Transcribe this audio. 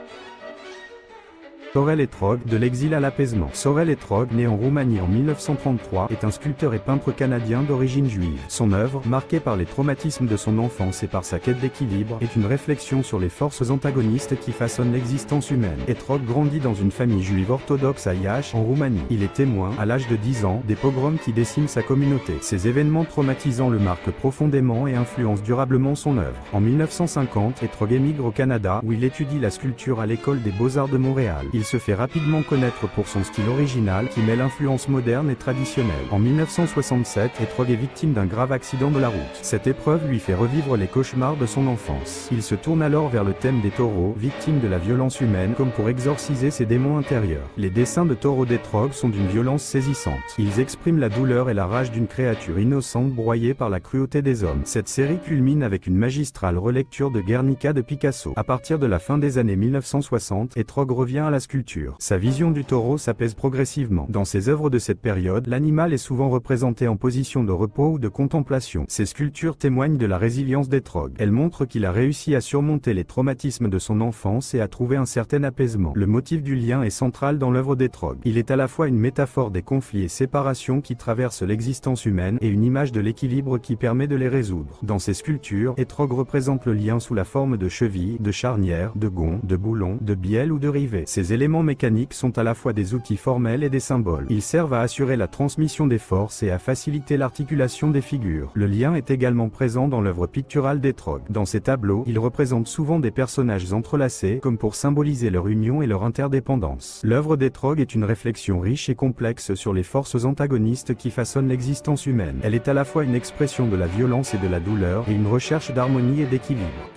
thank you Sorel Etrog, de l'exil à l'apaisement. Sorel Etrog, né en Roumanie en 1933, est un sculpteur et peintre canadien d'origine juive. Son œuvre, marquée par les traumatismes de son enfance et par sa quête d'équilibre, est une réflexion sur les forces antagonistes qui façonnent l'existence humaine. Etrog grandit dans une famille juive orthodoxe à Iași, en Roumanie. Il est témoin, à l'âge de 10 ans, des pogroms qui déciment sa communauté. Ces événements traumatisants le marquent profondément et influencent durablement son œuvre. En 1950, Etrog émigre au Canada, où il étudie la sculpture à l'école des beaux-arts de Montréal se fait rapidement connaître pour son style original qui mêle influence moderne et traditionnelle. En 1967, Etrog est victime d'un grave accident de la route. Cette épreuve lui fait revivre les cauchemars de son enfance. Il se tourne alors vers le thème des taureaux, victime de la violence humaine comme pour exorciser ses démons intérieurs. Les dessins de taureaux d'Etrog sont d'une violence saisissante. Ils expriment la douleur et la rage d'une créature innocente broyée par la cruauté des hommes. Cette série culmine avec une magistrale relecture de Guernica de Picasso. À partir de la fin des années 1960, Etrog revient à la sa vision du taureau s'apaise progressivement. Dans ses œuvres de cette période, l'animal est souvent représenté en position de repos ou de contemplation. Ses sculptures témoignent de la résilience d'Etrog. Elles montrent qu'il a réussi à surmonter les traumatismes de son enfance et à trouver un certain apaisement. Le motif du lien est central dans l'œuvre d'Etrog. Il est à la fois une métaphore des conflits et séparations qui traversent l'existence humaine et une image de l'équilibre qui permet de les résoudre. Dans ses sculptures, Etrog représente le lien sous la forme de chevilles, de charnières, de gonds, de boulons, de bielles ou de rivets. Ces éléments mécaniques sont à la fois des outils formels et des symboles. Ils servent à assurer la transmission des forces et à faciliter l'articulation des figures. Le lien est également présent dans l'œuvre picturale d'Etrog. Dans ces tableaux, il représente souvent des personnages entrelacés, comme pour symboliser leur union et leur interdépendance. L'œuvre d'Etrog est une réflexion riche et complexe sur les forces antagonistes qui façonnent l'existence humaine. Elle est à la fois une expression de la violence et de la douleur, et une recherche d'harmonie et d'équilibre.